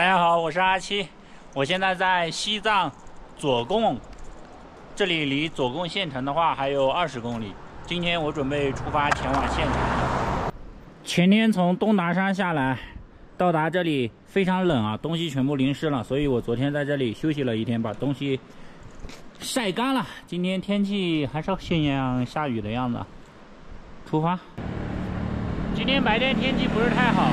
大家好，我是阿七，我现在在西藏左贡，这里离左贡县城的话还有二十公里。今天我准备出发前往县城。前天从东达山下来，到达这里非常冷啊，东西全部淋湿了，所以我昨天在这里休息了一天，把东西晒干了。今天天气还是像下雨的样子，出发。今天白天天气不是太好。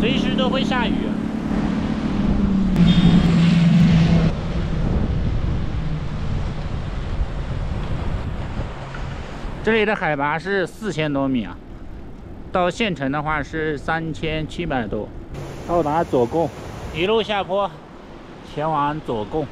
随时都会下雨。这里的海拔是四千多米啊，到县城的话是三千七百多。到达左贡，一路下坡，前往左贡。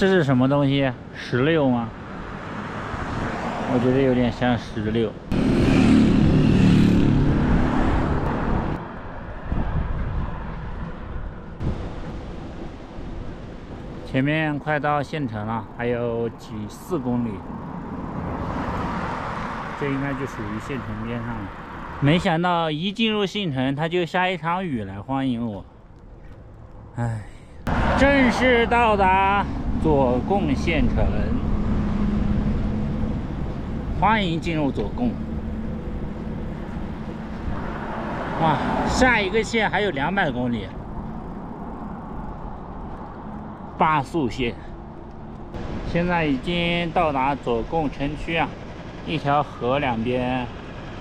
这是什么东西？石榴吗？我觉得有点像石榴。前面快到县城了，还有几四公里，这应该就属于县城边上了。没想到一进入县城，它就下一场雨来欢迎我。唉，正式到达。左贡县城，欢迎进入左贡。哇，下一个县还有两百公里，巴宿县。现在已经到达左贡城区啊，一条河两边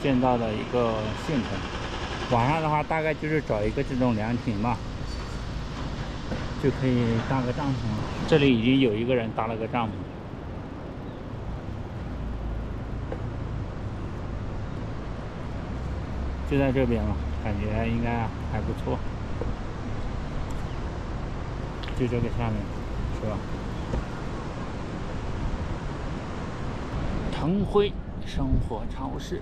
建造的一个县城。晚上的话，大概就是找一个这种凉亭嘛。就可以搭个帐篷了。这里已经有一个人搭了个帐篷，就在这边了，感觉应该还不错。就这个下面，是吧？腾辉生活超市，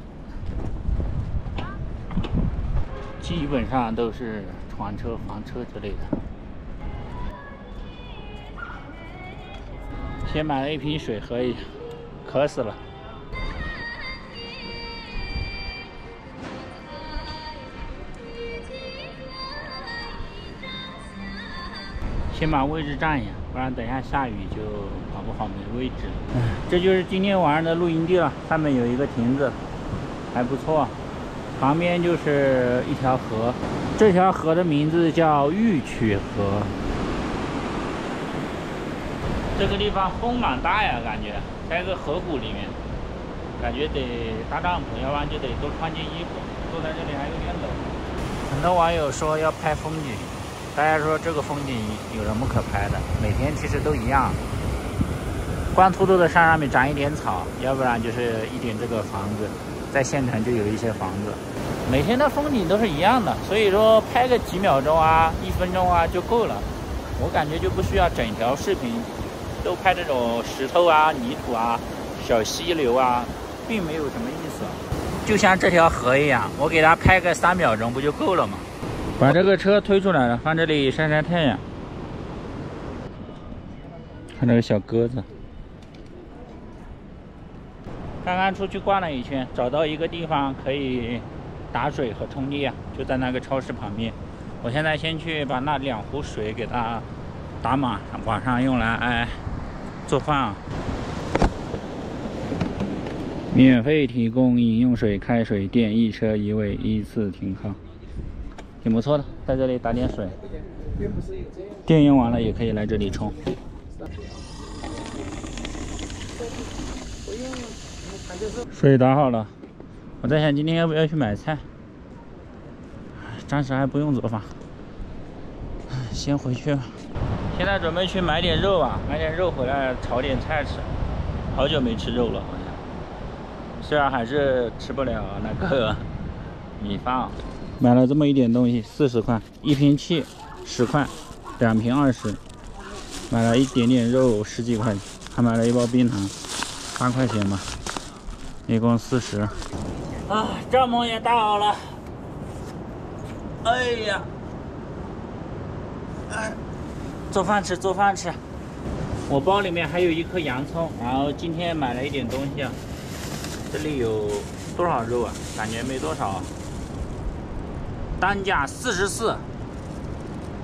基本上都是船车、房车之类的。先买了一瓶水喝一下，渴死了。先把位置占一下，不然等一下下雨就搞不好没位置。这就是今天晚上的露营地了，上面有一个亭子，还不错。旁边就是一条河，这条河的名字叫玉曲河。这个地方风蛮大呀，感觉在个河谷里面，感觉得搭帐篷，要不然就得多穿件衣服。坐在这里还有点冷。很多网友说要拍风景，大家说这个风景有什么可拍的？每天其实都一样，光秃秃的山上面长一点草，要不然就是一点这个房子，在县城就有一些房子，每天的风景都是一样的，所以说拍个几秒钟啊，一分钟啊就够了。我感觉就不需要整条视频。都拍这种石头啊、泥土啊、小溪流啊，并没有什么意思。就像这条河一样，我给它拍个三秒钟不就够了吗？把这个车推出来了，放这里晒晒太阳。看这个小鸽子。刚刚出去逛了一圈，找到一个地方可以打水和充电，就在那个超市旁边。我现在先去把那两壶水给它打满，晚上用来哎。做饭啊！免费提供饮用水、开水、电，一车一位，依次停靠。挺不错的，在这里打点水。电用完了也可以来这里冲。水打好了，我在想今天要不要去买菜，暂时还不用做饭，先回去吧。现在准备去买点肉吧，买点肉回来炒点菜吃。好久没吃肉了，好像。虽然还是吃不了那个米饭。买了这么一点东西，四十块一瓶气，十块，两瓶二十。买了一点点肉，十几块，还买了一包冰糖，八块钱吧，一共四十。啊，帐篷也搭好了。哎呀，哎，做饭吃，做饭吃。我包里面还有一颗洋葱，然后今天买了一点东西啊。这里有多少肉啊？感觉没多少。单价四十四，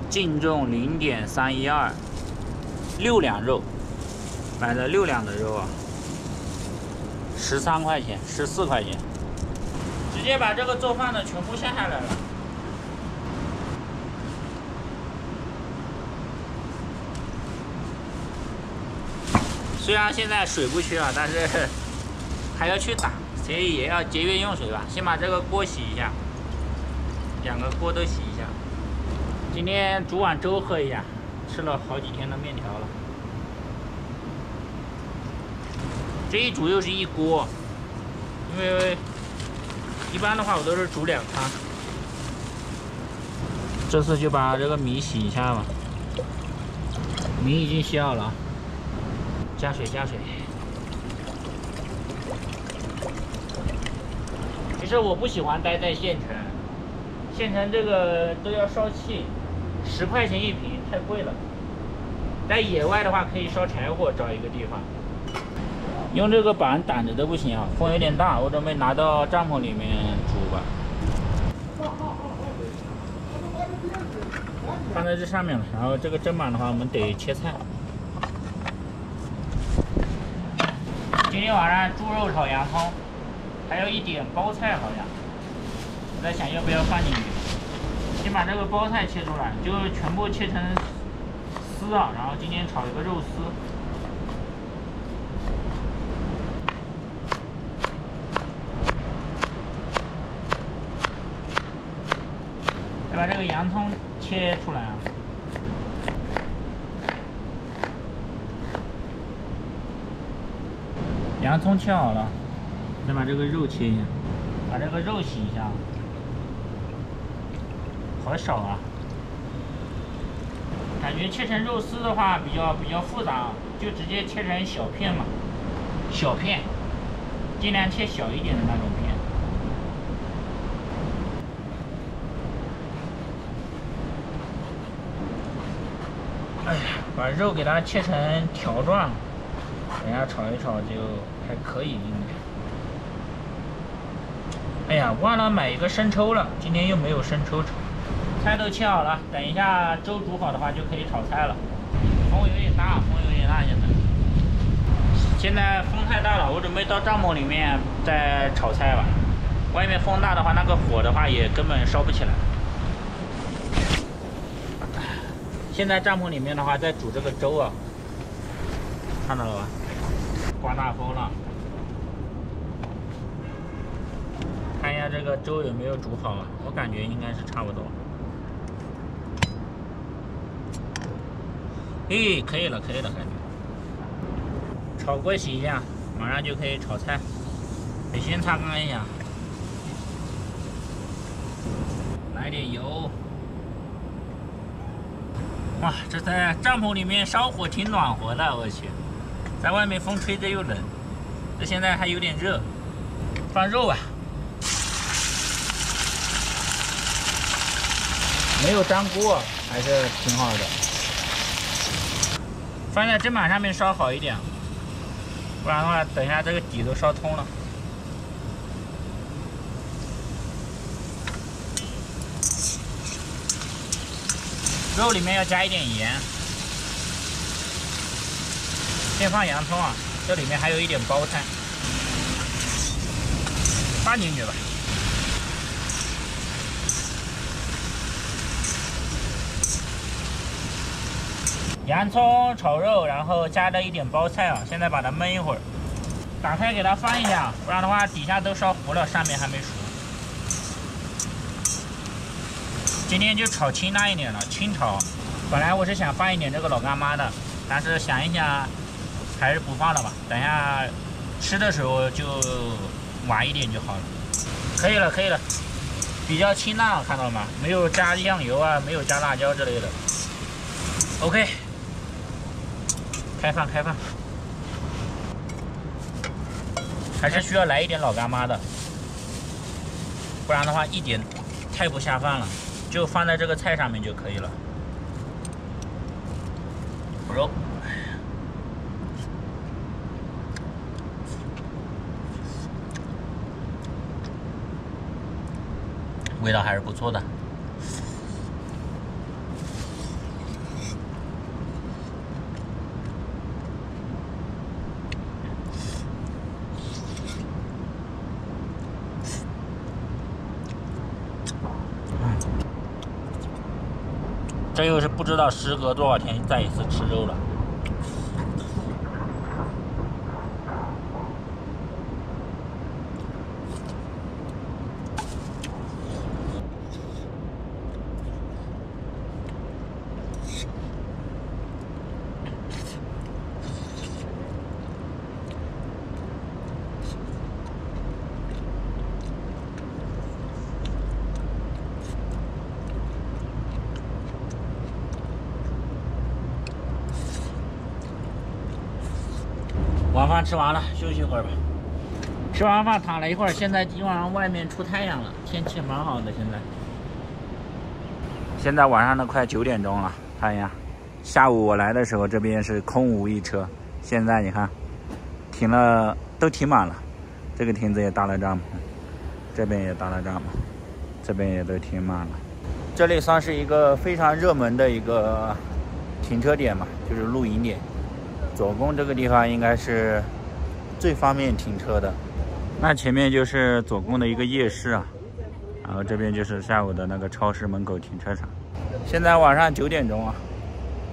净重零点三一二，六两肉，买的六两的肉啊，十三块钱，十四块钱，直接把这个做饭的全部下下来了。虽然现在水不缺啊，但是 还要去打，所以也要节约用水吧。先把这个锅洗一下。两个锅都洗一下。今天煮碗粥喝一下，吃了好几天的面条了。这一煮又是一锅，因为一般的话我都是煮两汤。这次就把这个米洗一下吧。米已经洗好了，加水加水。其实我不喜欢待在县城。县城这个都要烧气，十块钱一瓶，太贵了。在野外的话，可以烧柴火，找一个地方。用这个板挡着都不行啊，风有点大，我准备拿到帐篷里面煮吧。放在这上面了，然后这个砧板的话，我们得切菜。今天晚上猪肉炒洋葱，还有一点包菜，好像。我在想要不要放进去，先把这个包菜切出来，就全部切成丝啊，然后今天炒一个肉丝。再把这个洋葱切出来啊，洋葱切好了，再把这个肉切一下，把这个肉洗一下。好少啊，感觉切成肉丝的话比较比较复杂，就直接切成小片嘛，小片，尽量切小一点的那种片。哎呀，把肉给它切成条状，等下炒一炒就还可以应该。哎呀，忘了买一个生抽了，今天又没有生抽炒。菜都切好了，等一下粥煮好的话就可以炒菜了。风有点大，风有点大，现在。现在风太大了，我准备到帐篷里面再炒菜吧。外面风大的话，那个火的话也根本烧不起来。现在帐篷里面的话在煮这个粥啊，看到了吧？刮大风了。看一下这个粥有没有煮好啊？我感觉应该是差不多。哎，可以了，可以了，感觉。炒锅洗一下，马上就可以炒菜。得先擦干一下。来点油。哇，这在帐篷里面烧火挺暖和的，我去。在外面风吹着又冷，这现在还有点热。放肉吧。没有粘锅，还是挺好的。放在砧板上面烧好一点，不然的话，等一下这个底都烧通了。肉里面要加一点盐。先放洋葱啊这里面还有一点包菜。放进去吧。洋葱炒肉然后加了一点包菜啊现在把它焖一会儿。打开给它翻一下不然的话底下都烧糊了上面还没熟。今天就炒清淡一点了清炒。本来我是想放一点这个老干妈的但是想一想还是不放了吧。等下吃的时候就晚一点就好了。可以了，可以了，比较清淡，看到了吗？没有加酱油啊，没有加辣椒之类的。OK，开饭开饭，还是需要来一点老干妈的，不然的话一点太不下饭了。就放在这个菜上面就可以了。肉，味道还是不错的。这又是不知道时隔多少天再一次吃肉了。晚饭吃完了，休息一会儿吧。吃完饭躺了一会儿，现在今晚上外面出太阳了，天气蛮好的。现在，现在晚上都快九点钟了，看一下。下午我来的时候，这边是空无一车，现在你看，停了都停满了。这个亭子也搭了帐篷，这边也搭了帐篷，这边也都停满了。这里算是一个非常热门的一个停车点嘛，就是露营点。左宫这个地方应该是最方便停车的。那前面就是左宫的一个夜市啊，然后这边就是下午的那个超市门口停车场。现在晚上九点钟啊，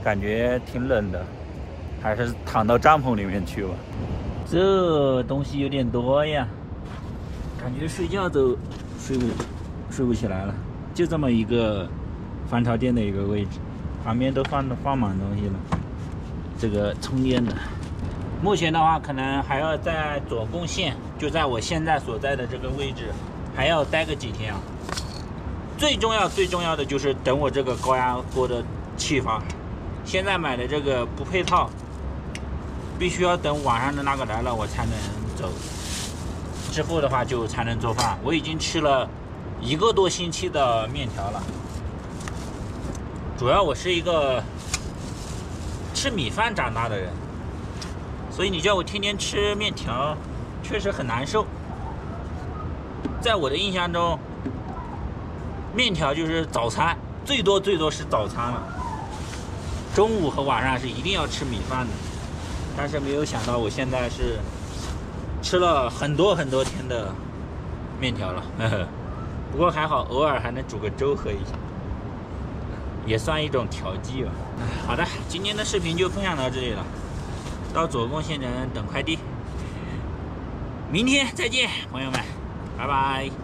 感觉挺冷的，还是躺到帐篷里面去吧。这东西有点多呀，感觉睡觉都睡不睡不起来了。就这么一个防潮垫的一个位置，旁边都放放满东西了。这个充电的，目前的话可能还要在左贡县，就在我现在所在的这个位置，还要待个几天啊。最重要最重要的就是等我这个高压锅的气阀，现在买的这个不配套，必须要等晚上的那个来了我才能走，之后的话就才能做饭。我已经吃了一个多星期的面条了，主要我是一个。吃米饭长大的人，所以你叫我天天吃面条，确实很难受。在我的印象中，面条就是早餐，最多最多是早餐了。中午和晚上是一定要吃米饭的，但是没有想到我现在是吃了很多很多天的面条了。呵 呵不过还好，偶尔还能煮个粥喝一下。也算一种调剂吧。好的，今天的视频就分享到这里了。到左贡县城等快递。明天再见，朋友们，拜拜。